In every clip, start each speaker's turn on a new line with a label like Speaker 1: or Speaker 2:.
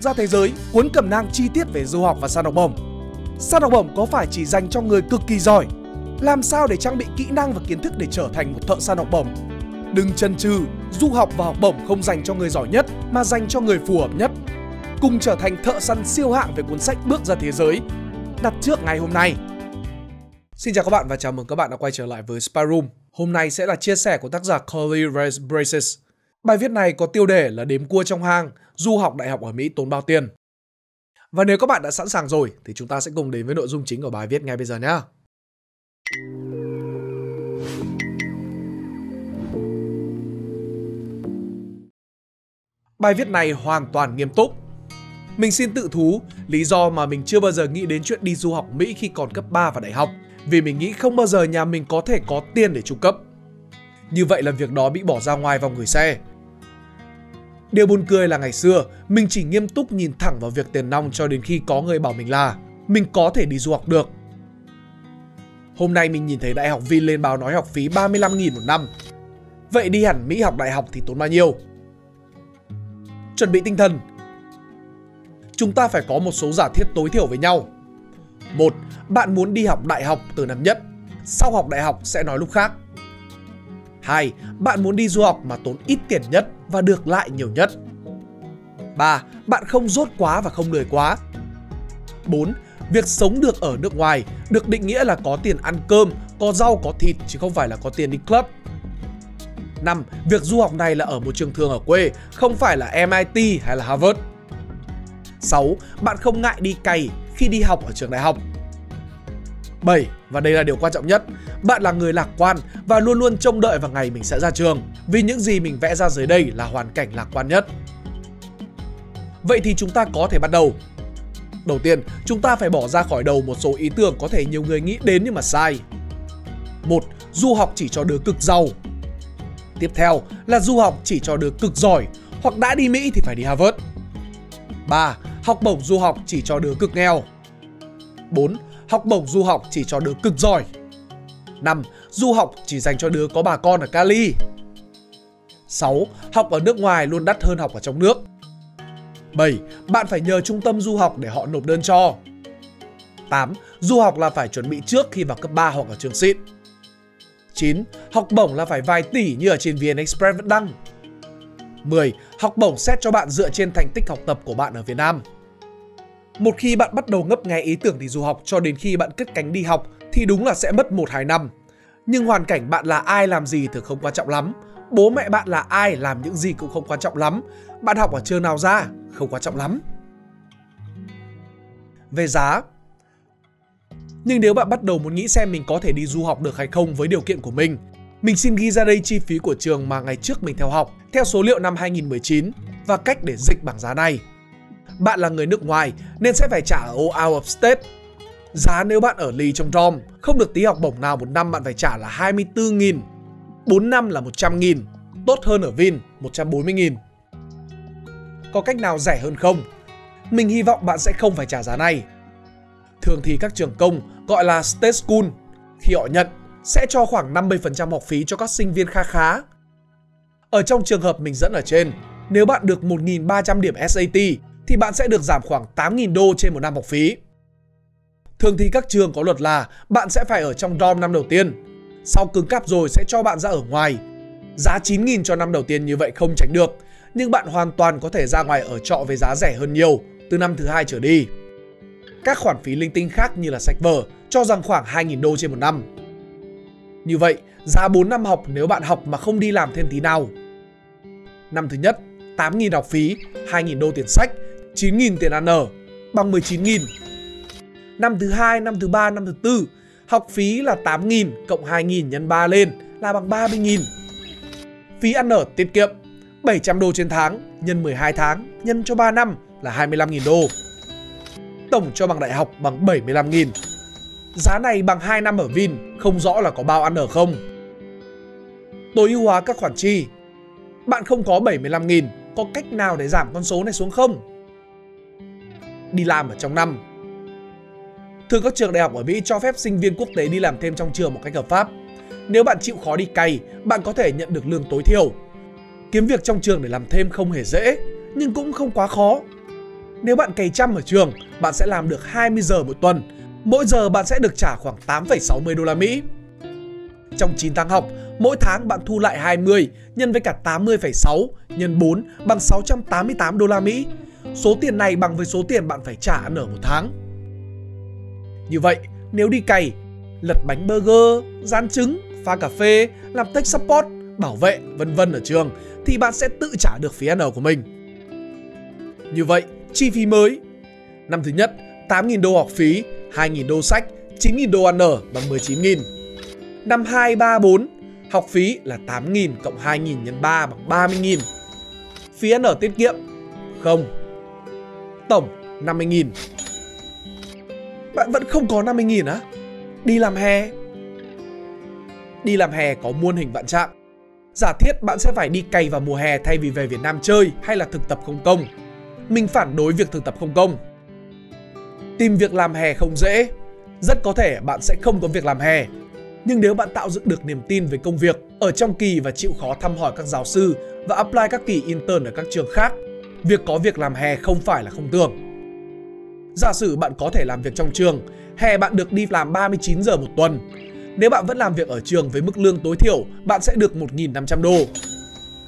Speaker 1: bước ra thế giới, cuốn cẩm nang chi tiết về du học và săn học bổng. Săn học bổng có phải chỉ dành cho người cực kỳ giỏi? Làm sao để trang bị kỹ năng và kiến thức để trở thành một thợ săn học bổng? Đừng chần chừ, du học và học bổng không dành cho người giỏi nhất mà dành cho người phù hợp nhất. Cùng trở thành thợ săn siêu hạng về cuốn sách Bước ra thế giới. Đặt trước ngày hôm nay. Xin chào các bạn và chào mừng các bạn đã quay trở lại với Spy Room. Hôm nay sẽ là chia sẻ của tác giả Corey Ray Braces. Bài viết này có tiêu đề là đếm cua trong hang, du học đại học ở Mỹ tốn bao tiền. Và nếu các bạn đã sẵn sàng rồi thì chúng ta sẽ cùng đến với nội dung chính của bài viết ngay bây giờ nhé. Bài viết này hoàn toàn nghiêm túc. Mình xin tự thú, lý do mà mình chưa bao giờ nghĩ đến chuyện đi du học Mỹ khi còn cấp 3 và đại học, vì mình nghĩ không bao giờ nhà mình có thể có tiền để trung cấp. Như vậy là việc đó bị bỏ ra ngoài vòng gửi xe. Điều buồn cười là ngày xưa, mình chỉ nghiêm túc nhìn thẳng vào việc tiền nong cho đến khi có người bảo mình là mình có thể đi du học được. Hôm nay mình nhìn thấy Đại học Vin lên báo nói học phí 35.000 một năm. Vậy đi hẳn Mỹ học đại học thì tốn bao nhiêu? Chuẩn bị tinh thần. Chúng ta phải có một số giả thiết tối thiểu với nhau. Một, bạn muốn đi học đại học từ năm nhất, sau học đại học sẽ nói lúc khác. 2. Bạn muốn đi du học mà tốn ít tiền nhất và được lại nhiều nhất. 3. Bạn không rốt quá và không lười quá. 4. Việc sống được ở nước ngoài được định nghĩa là có tiền ăn cơm, có rau, có thịt chứ không phải là có tiền đi club. 5. Việc du học này là ở một trường thường ở quê, không phải là MIT hay là Harvard. 6. Bạn không ngại đi cày khi đi học ở trường đại học. 7. Và đây là điều quan trọng nhất, bạn là người lạc quan và luôn luôn trông đợi vào ngày mình sẽ ra trường, vì những gì mình vẽ ra dưới đây là hoàn cảnh lạc quan nhất. Vậy thì chúng ta có thể bắt đầu. Đầu tiên, chúng ta phải bỏ ra khỏi đầu một số ý tưởng có thể nhiều người nghĩ đến nhưng mà sai. Một, Du học chỉ cho đứa cực giàu. Tiếp theo là du học chỉ cho đứa cực giỏi hoặc đã đi Mỹ thì phải đi Harvard. 3. Học bổng du học chỉ cho đứa cực nghèo. 4 học bổng du học chỉ cho đứa cực giỏi. 5. Du học chỉ dành cho đứa có bà con ở Cali. 6. Học ở nước ngoài luôn đắt hơn học ở trong nước. 7. Bạn phải nhờ trung tâm du học để họ nộp đơn cho. 8. Du học là phải chuẩn bị trước khi vào cấp 3 hoặc ở trường xịn. 9. Học bổng là phải vài tỷ như ở trên VN Express vẫn đăng. 10. Học bổng xét cho bạn dựa trên thành tích học tập của bạn ở Việt Nam. Một khi bạn bắt đầu ngấp nghé ý tưởng đi du học cho đến khi bạn cất cánh đi học, thì đúng là sẽ mất 1-2 năm. Nhưng hoàn cảnh bạn là ai làm gì thì không quan trọng lắm. Bố mẹ bạn là ai, làm những gì cũng không quan trọng lắm. Bạn học ở trường nào ra, không quan trọng lắm. Về giá Nhưng nếu bạn bắt đầu muốn nghĩ xem mình có thể đi du học được hay không với điều kiện của mình mình xin ghi ra đây chi phí của trường mà ngày trước mình theo học, theo số liệu năm 2019 và cách để dịch bảng giá này bạn là người nước ngoài nên sẽ phải trả ở ô out of state. Giá nếu bạn ở lì trong DOM, không được tí học bổng nào một năm bạn phải trả là 24.000. 4 năm là 100.000, tốt hơn ở Vin 140.000. Có cách nào rẻ hơn không? Mình hy vọng bạn sẽ không phải trả giá này. Thường thì các trường công gọi là state school khi họ nhận sẽ cho khoảng 50% học phí cho các sinh viên kha khá. Ở trong trường hợp mình dẫn ở trên, nếu bạn được 1.300 điểm SAT thì bạn sẽ được giảm khoảng 8.000 đô trên một năm học phí. Thường thì các trường có luật là bạn sẽ phải ở trong dorm năm đầu tiên. Sau cứng cáp rồi sẽ cho bạn ra ở ngoài. Giá 9.000 cho năm đầu tiên như vậy không tránh được, nhưng bạn hoàn toàn có thể ra ngoài ở trọ với giá rẻ hơn nhiều từ năm thứ hai trở đi. Các khoản phí linh tinh khác như là sách vở cho rằng khoảng 2.000 đô trên một năm. Như vậy, giá 4 năm học nếu bạn học mà không đi làm thêm tí nào. Năm thứ nhất, 8.000 học phí, 2.000 đô tiền sách 9.000 tiền ăn ở bằng 19.000. Năm thứ hai, năm thứ ba, năm thứ tư học phí là 8.000 cộng 2.000 nhân 3 lên là bằng 30.000. Phí ăn ở tiết kiệm 700 đô trên tháng nhân 12 tháng nhân cho 3 năm là 25.000 đô. Tổng cho bằng đại học bằng 75.000. Giá này bằng 2 năm ở Vin, không rõ là có bao ăn ở không. Tối ưu hóa các khoản chi. Bạn không có 75.000, có cách nào để giảm con số này xuống không? Đi làm ở trong năm. Thường các trường đại học ở Mỹ cho phép sinh viên quốc tế đi làm thêm trong trường một cách hợp pháp. Nếu bạn chịu khó đi cày, bạn có thể nhận được lương tối thiểu. Kiếm việc trong trường để làm thêm không hề dễ, nhưng cũng không quá khó. Nếu bạn cày chăm ở trường, bạn sẽ làm được 20 giờ một tuần. Mỗi giờ bạn sẽ được trả khoảng 8,60 đô la Mỹ. Trong 9 tháng học, mỗi tháng bạn thu lại 20 nhân với cả 80,6 nhân 4 bằng 688 đô la Mỹ. Số tiền này bằng với số tiền bạn phải trả ăn ở một tháng. Như vậy, nếu đi cày, lật bánh burger, rán trứng, pha cà phê, làm tech support, bảo vệ, vân vân ở trường thì bạn sẽ tự trả được phí ăn ở của mình. Như vậy, chi phí mới Năm thứ nhất, 8.000 đô học phí, 2.000 đô sách, 9.000 đô ăn ở bằng 19.000. Năm 2, 3, 4, học phí là 8.000 cộng 2.000 nhân 3 bằng 30.000. Phí ăn ở tiết kiệm? Không. Tổng 50.000. Bạn vẫn không có 50.000 á? Đi làm hè? Đi làm hè có muôn hình vạn trạng. Giả thiết bạn sẽ phải đi cày vào mùa hè thay vì về Việt Nam chơi hay là thực tập không công. Mình phản đối việc thực tập không công. Tìm việc làm hè không dễ. Rất có thể bạn sẽ không có việc làm hè. Nhưng nếu bạn tạo dựng được niềm tin về công việc ở trong kỳ và chịu khó thăm hỏi các giáo sư và apply các kỳ intern ở các trường khác, việc có việc làm hè không phải là không tưởng. Giả sử bạn có thể làm việc trong trường, hè bạn được đi làm 39 giờ một tuần. Nếu bạn vẫn làm việc ở trường với mức lương tối thiểu, bạn sẽ được 1.500 đô.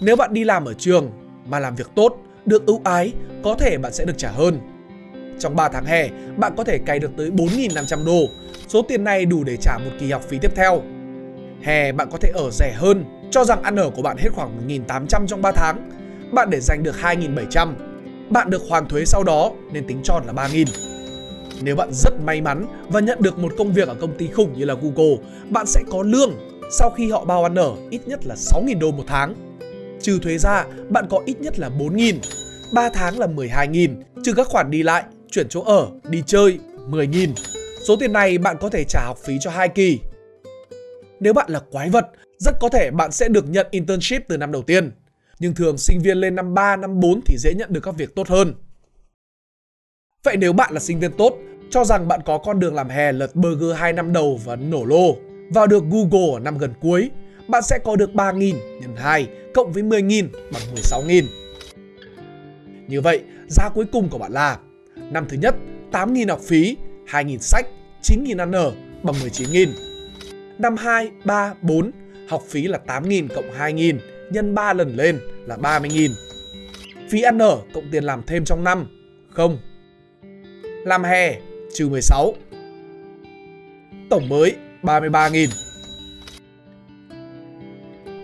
Speaker 1: Nếu bạn đi làm ở trường mà làm việc tốt, được ưu ái, có thể bạn sẽ được trả hơn. Trong 3 tháng hè, bạn có thể cày được tới 4.500 đô. Số tiền này đủ để trả một kỳ học phí tiếp theo. Hè bạn có thể ở rẻ hơn, cho rằng ăn ở của bạn hết khoảng 1.800 trong 3 tháng. Bạn để dành được 2.700. Bạn được hoàn thuế sau đó nên tính tròn là 3.000. Nếu bạn rất may mắn và nhận được một công việc ở công ty khủng như là Google, bạn sẽ có lương sau khi họ bao ăn ở ít nhất là 6.000 đô một tháng. Trừ thuế ra, bạn có ít nhất là 4.000, 3 tháng là 12.000, trừ các khoản đi lại, chuyển chỗ ở, đi chơi 10.000. Số tiền này bạn có thể trả học phí cho hai kỳ. Nếu bạn là quái vật, rất có thể bạn sẽ được nhận internship từ năm đầu tiên. Nhưng thường sinh viên lên năm 3, năm 4 thì dễ nhận được các việc tốt hơn. Vậy nếu bạn là sinh viên tốt, cho rằng bạn có con đường làm hè lật burger 2 năm đầu và nổ lô, vào được Google ở năm gần cuối, bạn sẽ có được 3.000 nhân 2 cộng với 10.000 bằng 16.000. Như vậy, giá cuối cùng của bạn là Năm thứ nhất, 8.000 học phí, 2.000 sách, 9.000 ăn ở bằng 19.000. Năm 2, 3, 4, học phí là 8.000 cộng 2.000 nhân 3 lần lên là 30.000. Phí ăn ở cộng tiền làm thêm trong năm, không. Làm hè, trừ 16. Tổng mới 33.000.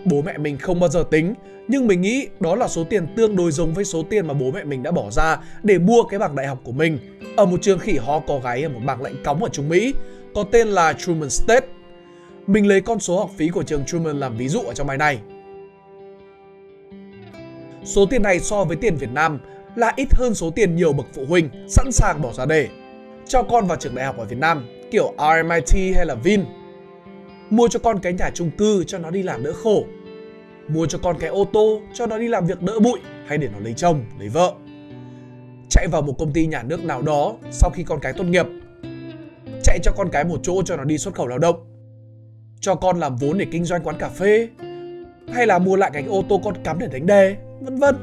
Speaker 1: Bố mẹ mình không bao giờ tính nhưng mình nghĩ đó là số tiền tương đối giống với số tiền mà bố mẹ mình đã bỏ ra để mua cái bằng đại học của mình ở một trường khỉ ho có gáy ở một bảng lạnh cóng ở Trung Mỹ có tên là Truman State. Mình lấy con số học phí của trường Truman làm ví dụ ở trong bài này. Số tiền này so với tiền Việt Nam là ít hơn số tiền nhiều bậc phụ huynh sẵn sàng bỏ ra để cho con vào trường đại học ở Việt Nam kiểu RMIT hay là Vin. Mua cho con cái nhà chung cư cho nó đi làm đỡ khổ mua cho con cái ô tô cho nó đi làm việc đỡ bụi hay để nó lấy chồng, lấy vợ. Chạy vào một công ty nhà nước nào đó sau khi con cái tốt nghiệp. Chạy cho con cái một chỗ cho nó đi xuất khẩu lao động. Cho con làm vốn để kinh doanh quán cà phê. Hay là mua lại cái ô tô con cắm để đánh đề, vân vân.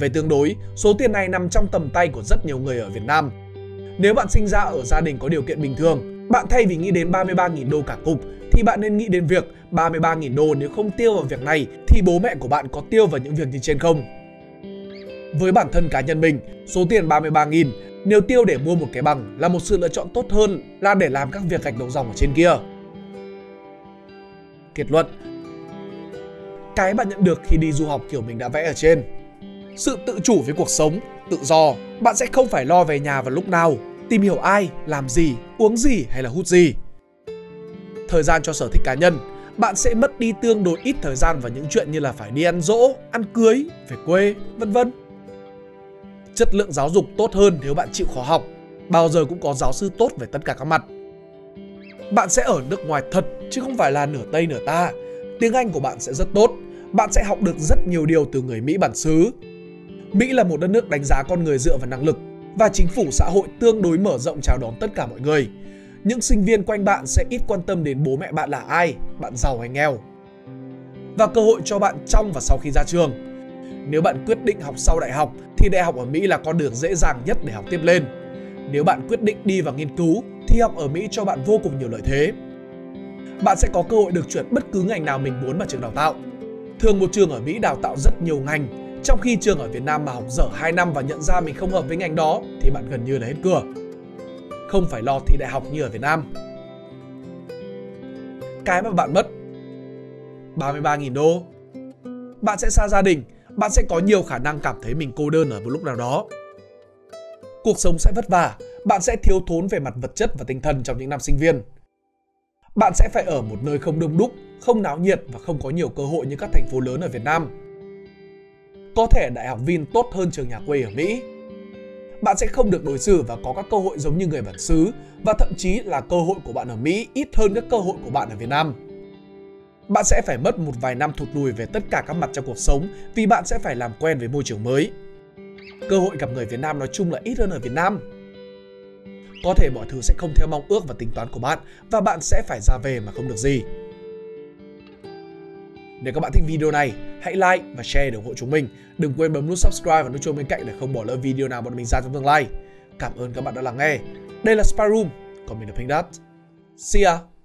Speaker 1: Về tương đối, số tiền này nằm trong tầm tay của rất nhiều người ở Việt Nam. Nếu bạn sinh ra ở gia đình có điều kiện bình thường, bạn thay vì nghĩ đến 33.000 đô cả cục thì bạn nên nghĩ đến việc 33.000 đô nếu không tiêu vào việc này thì bố mẹ của bạn có tiêu vào những việc như trên không? Với bản thân cá nhân mình, số tiền 33.000 nếu tiêu để mua một cái bằng là một sự lựa chọn tốt hơn là để làm các việc gạch đầu dòng ở trên kia. Kết luận cái bạn nhận được khi đi du học kiểu mình đã vẽ ở trên Sự tự chủ với cuộc sống, tự do Bạn sẽ không phải lo về nhà vào lúc nào Tìm hiểu ai, làm gì, uống gì hay là hút gì thời gian cho sở thích cá nhân, bạn sẽ mất đi tương đối ít thời gian vào những chuyện như là phải đi ăn dỗ, ăn cưới, về quê, vân vân. Chất lượng giáo dục tốt hơn nếu bạn chịu khó học, bao giờ cũng có giáo sư tốt về tất cả các mặt. Bạn sẽ ở nước ngoài thật chứ không phải là nửa Tây nửa ta. Tiếng Anh của bạn sẽ rất tốt, bạn sẽ học được rất nhiều điều từ người Mỹ bản xứ. Mỹ là một đất nước đánh giá con người dựa vào năng lực và chính phủ xã hội tương đối mở rộng chào đón tất cả mọi người những sinh viên quanh bạn sẽ ít quan tâm đến bố mẹ bạn là ai, bạn giàu hay nghèo. Và cơ hội cho bạn trong và sau khi ra trường. Nếu bạn quyết định học sau đại học thì đại học ở Mỹ là con đường dễ dàng nhất để học tiếp lên. Nếu bạn quyết định đi vào nghiên cứu thì học ở Mỹ cho bạn vô cùng nhiều lợi thế. Bạn sẽ có cơ hội được chuyển bất cứ ngành nào mình muốn vào trường đào tạo. Thường một trường ở Mỹ đào tạo rất nhiều ngành, trong khi trường ở Việt Nam mà học dở 2 năm và nhận ra mình không hợp với ngành đó thì bạn gần như là hết cửa. Không phải lo thi đại học như ở Việt Nam. Cái mà bạn mất 33.000 đô Bạn sẽ xa gia đình, bạn sẽ có nhiều khả năng cảm thấy mình cô đơn ở một lúc nào đó. Cuộc sống sẽ vất vả, bạn sẽ thiếu thốn về mặt vật chất và tinh thần trong những năm sinh viên. Bạn sẽ phải ở một nơi không đông đúc, không náo nhiệt và không có nhiều cơ hội như các thành phố lớn ở Việt Nam. Có thể đại học Vin tốt hơn trường nhà quê ở Mỹ. Bạn sẽ không được đối xử và có các cơ hội giống như người bản xứ và thậm chí là cơ hội của bạn ở Mỹ ít hơn các cơ hội của bạn ở Việt Nam. Bạn sẽ phải mất một vài năm thụt lùi về tất cả các mặt trong cuộc sống vì bạn sẽ phải làm quen với môi trường mới. Cơ hội gặp người Việt Nam nói chung là ít hơn ở Việt Nam. Có thể mọi thứ sẽ không theo mong ước và tính toán của bạn và bạn sẽ phải ra về mà không được gì. Nếu các bạn thích video này, hãy like và share để ủng hộ chúng mình. Đừng quên bấm nút subscribe và nút chuông bên cạnh để không bỏ lỡ video nào bọn mình ra trong tương lai. Cảm ơn các bạn đã lắng nghe. Đây là Spy Room, còn mình là Pink Dot. See ya!